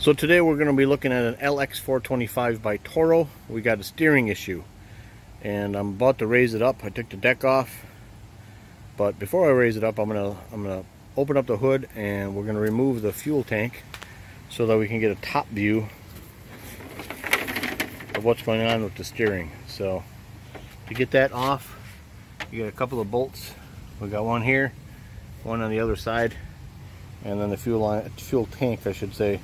So today we're going to be looking at an LX425 by Toro. We got a steering issue and I'm about to raise it up. I took the deck off but before I raise it up I'm going to I'm going to open up the hood and we're going to remove the fuel tank so that we can get a top view of what's going on with the steering. So to get that off you get a couple of bolts. We got one here, one on the other side and then the fuel line fuel tank I should say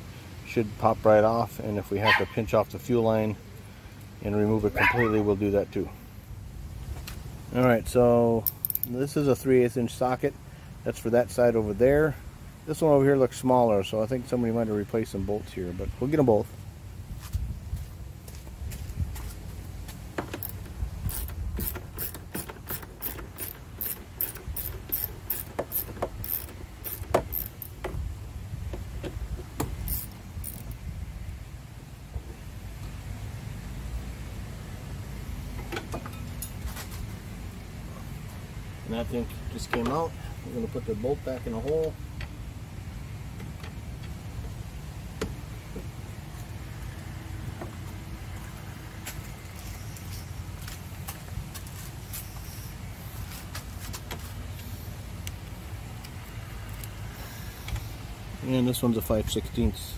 should pop right off and if we have to pinch off the fuel line and remove it completely we'll do that too. Alright so this is a 3 8 inch socket. That's for that side over there. This one over here looks smaller so I think somebody might have replaced some bolts here but we'll get them both and that thing just came out. We're to put the bolt back in the hole. And this one's a 5 16ths.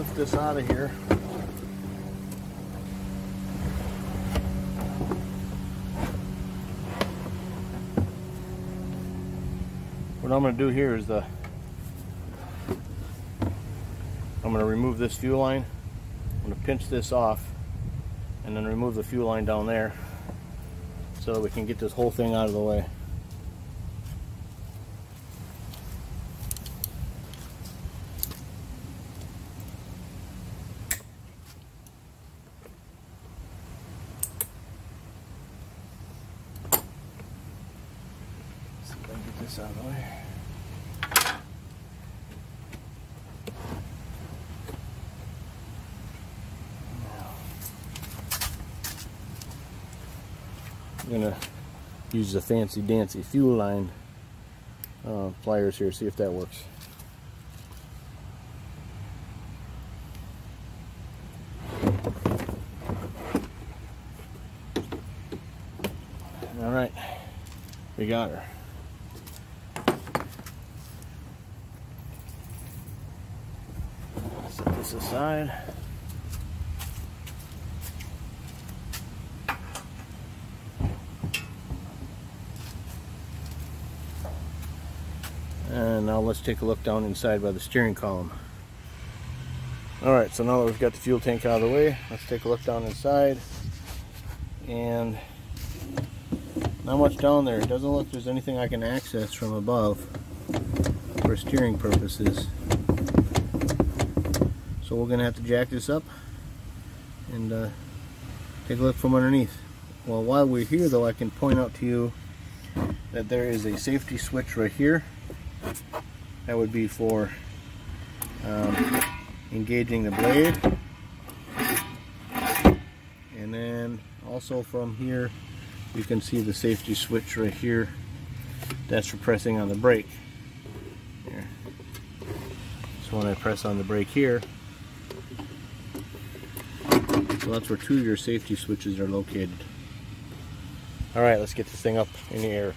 lift this out of here. What I'm going to do here is the I'm going to remove this fuel line. I'm going to pinch this off and then remove the fuel line down there so that we can get this whole thing out of the way. this out of the way. Gonna use the fancy dancy fuel line uh, pliers here, see if that works. All right, we got her. Set this aside. Now let's take a look down inside by the steering column. Alright, so now that we've got the fuel tank out of the way, let's take a look down inside. And not much down there. It doesn't look there's anything I can access from above for steering purposes. So we're to have to jack this up and uh, take a look from underneath. Well, while we're here though, I can point out to you that there is a safety switch right here. That would be for um, engaging the blade. And then also from here, you can see the safety switch right here. That's for pressing on the brake. Here. So when I press on the brake here, so that's where two of your safety switches are located. All right, let's get this thing up in the air.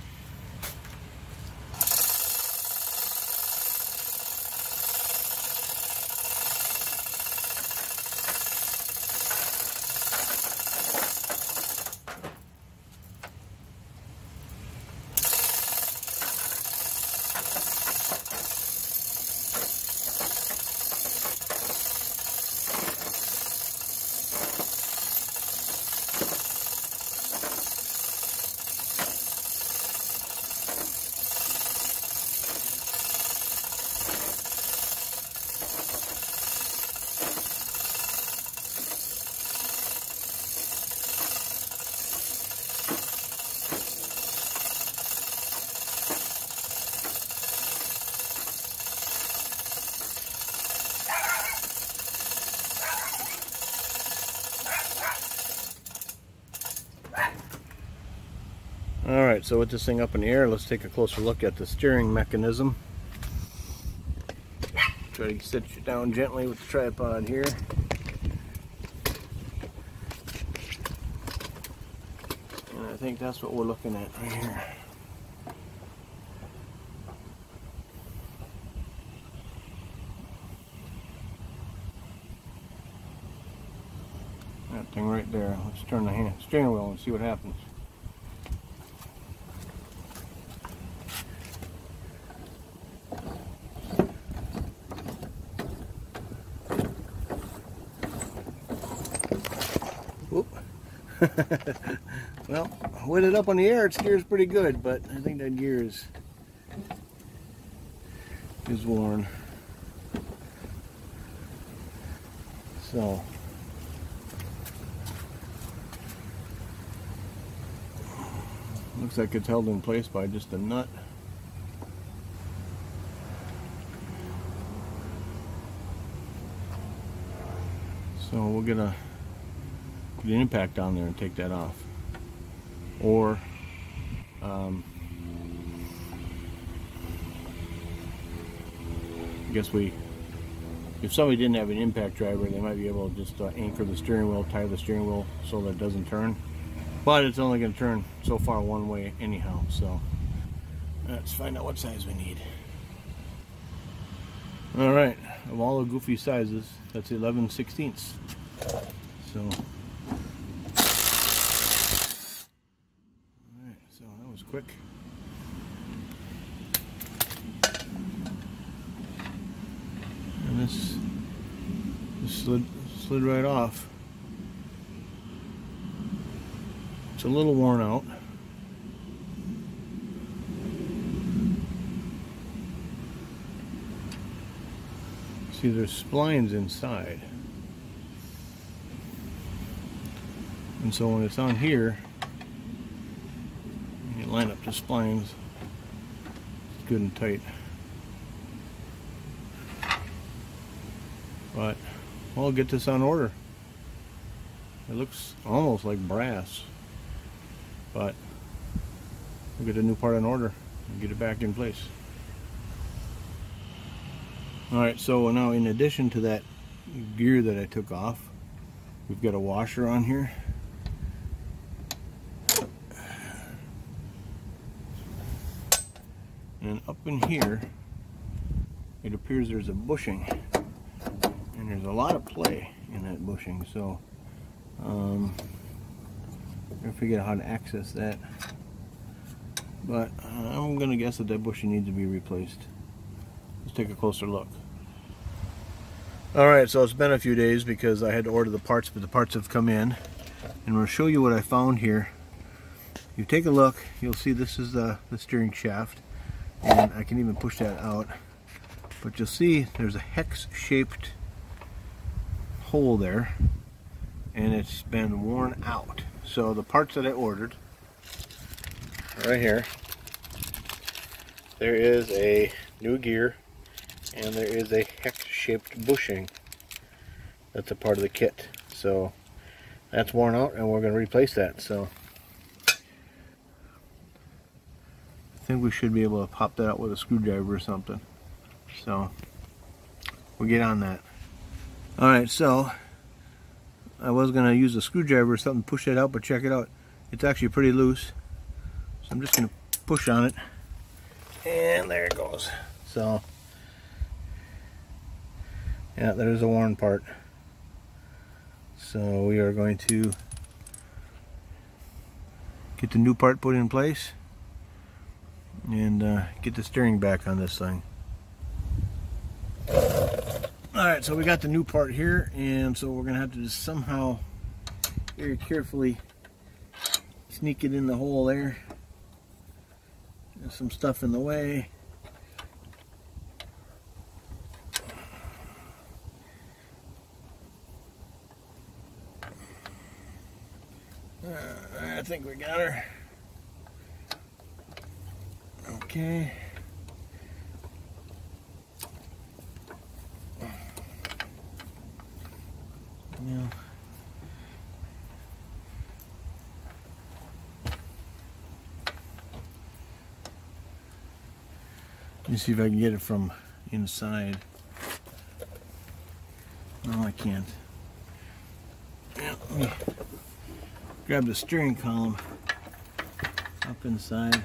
Alright, so with this thing up in the air, let's take a closer look at the steering mechanism. Try to sit you down gently with the tripod here. And I think that's what we're looking at right here. That thing right there. Let's turn the hand, steering wheel and see what happens. well, with it up on the air, it steers pretty good, but I think that gear is is worn. So looks like it's held in place by just a nut. So we'll get a put an impact down there and take that off. Or um, I guess we, if somebody didn't have an impact driver, they might be able to just uh, anchor the steering wheel, tie the steering wheel so that it doesn't turn. But it's only going to turn so far one way anyhow, so let's find out what size we need. Alright, of all the goofy sizes, that's 11 sixteenths. So quick. And this, this slid, slid right off. It's a little worn out. See, there's splines inside. And so when it's on here, line up the splines good and tight. But we'll get this on order. It looks almost like brass, but we'll get a new part on order and get it back in place. Alright, so now in addition to that gear that I took off, we've got a washer on here up in here, it appears there's a bushing. And there's a lot of play in that bushing. So, um, I figure out how to access that. But uh, I'm going to guess that that bushing needs to be replaced. Let's take a closer look. Alright, so it's been a few days because I had to order the parts, but the parts have come in. And we'll show you what I found here. You take a look, you'll see this is the, the steering shaft and I can even push that out. But you'll see there's a hex shaped hole there and it's been worn out. So the parts that I ordered right here. There is a new gear and there is a hex shaped bushing that's a part of the kit. So that's worn out and we're going to replace that. So I think we should be able to pop that out with a screwdriver or something. So we'll get on that. Alright, so I was going to use a screwdriver or something to push that out, but check it out. It's actually pretty loose. So I'm just going to push on it. And there it goes. So, yeah, there's a worn part. So we are going to get the new part put in place and uh, get the steering back on this thing. Alright, so we got the new part here, and so we're going to have to just somehow very carefully sneak it in the hole there. There's some stuff in the way. Uh, I think we got her. Okay. Now, let me see if I can get it from inside. No, I can't. Grab the steering column up inside.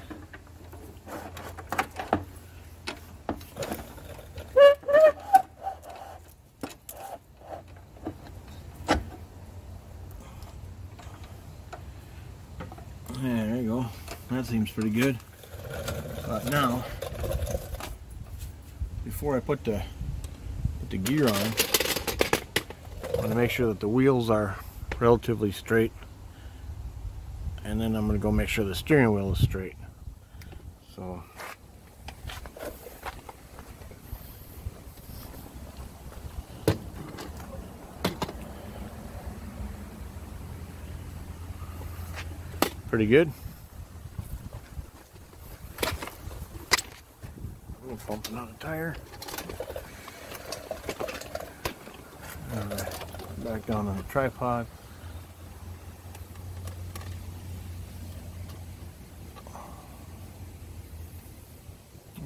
There you go. That seems pretty good. But now, before I put the put the gear on, I want to make sure that the wheels are relatively straight. And then I'm going to go make sure the steering wheel is straight. So pretty good. Bump another tire. Alright, back down on the tripod.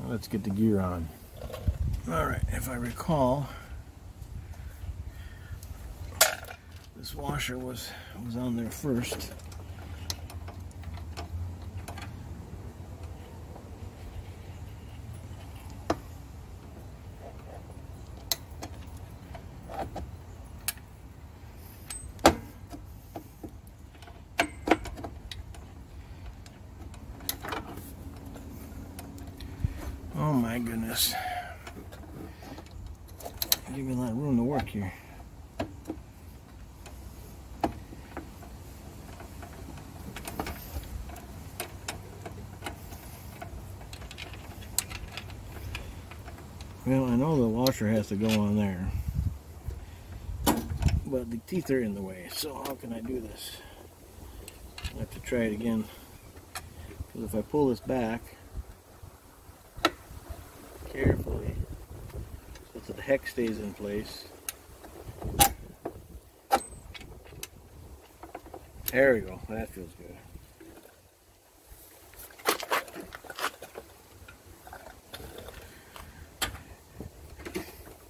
Let's get the gear on. Alright, if I recall, this washer was was on there first. Me a lot of room to work here. Well, I know the washer has to go on there. But the teeth are in the way, so how can I do this? I have to try it again. Because if I pull this back, carefully hex stays in place. There we go. That feels good.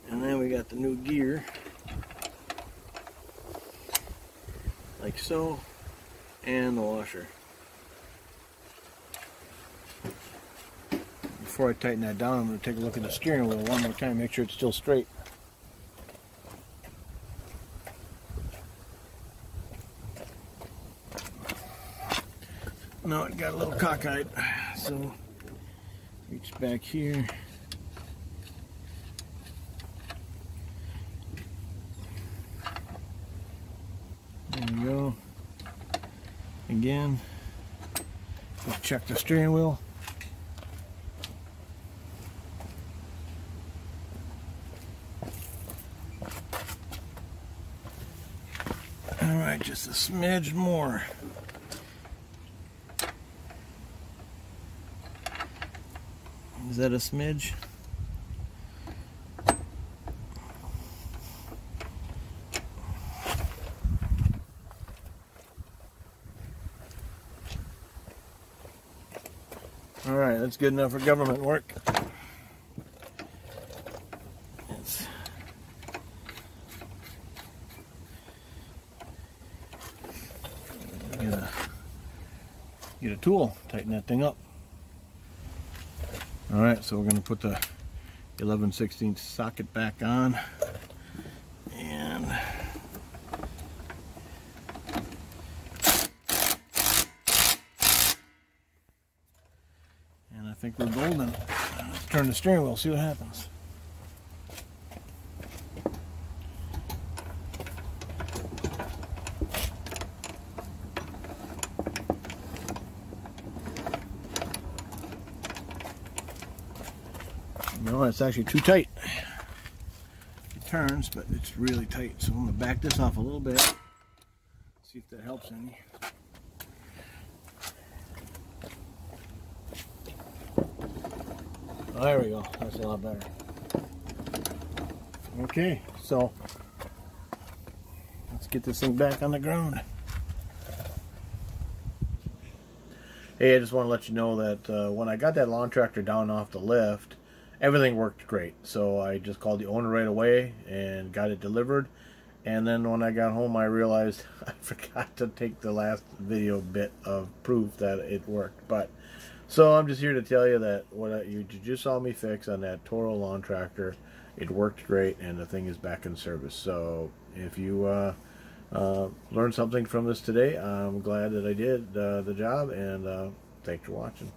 And then we got the new gear. Like so. And the washer. Before I tighten that down, I'm going to take a look at the steering wheel one more time, make sure it's still straight. No, it got a little cockeyed, so reach back here. There we go. Again, just check the steering wheel. All right, just a smidge more. Is that a smidge? All right, that's good enough for government work. It's get a get a tool, tighten that thing up. All right, so we're going to put the 11 16 socket back on, and and I think we're golden. Let's turn the steering wheel, see what happens. No, it's actually too tight. It turns, but it's really tight. So I'm to back this off a little bit. See if that helps any. Oh, there we go. That's a lot better. Okay, so let's get this thing back on the ground. Hey, I just want to let you know that uh, when I got that lawn tractor down off the lift, everything worked great. So I just called the owner right away and got it delivered. And then when I got home, I realized I forgot to take the last video bit of proof that it worked. But so I'm just here to tell you that what you just saw me fix on that Toro lawn tractor, it worked great, and the thing is back in service. So if you uh, uh, learned something from this today, I'm glad that I did uh, the job, and uh, thanks for watching.